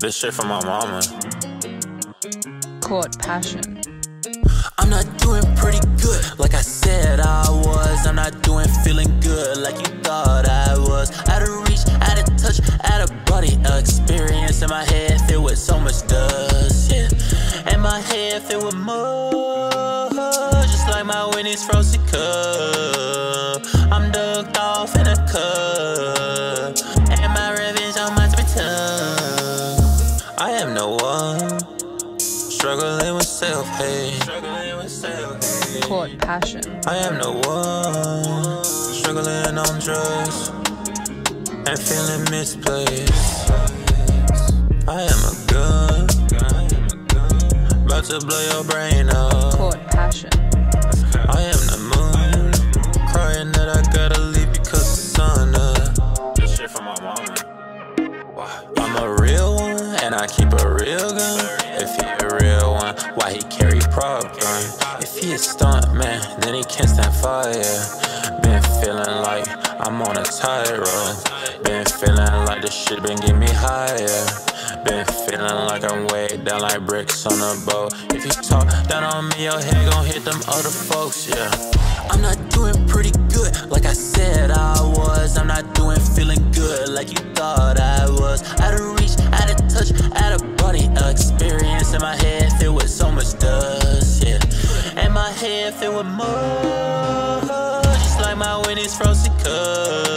This shit from my mama. Court passion. I'm not doing pretty good, like I said I was. I'm not doing feeling good, like you thought I was. Out of reach, out of touch, out of body experience. In my head filled with so much dust, yeah. And my head filled with mud, just like my Whitney's frozen cup. I'm ducked I am no one struggling with self-hate. Court passion. I am no one struggling on drugs and feeling misplaced. I am a gun, about to blow your brain up. Court passion. And I keep a real gun. If he a real one, why he carry prop gun? If he a stunt man, then he can't stand fire. Been feeling like I'm on a tightrope. Been feeling like this shit been getting me higher. Been feeling like I'm weighed down like bricks on a boat. If you talk down on me, your head gon' hit them other folks, yeah. I'm not doing pretty good, like I said I was. I'm touch. Out of body experience in my head filled with so much dust, yeah. And my head filled with mud, just like my Winnie's frozen cup.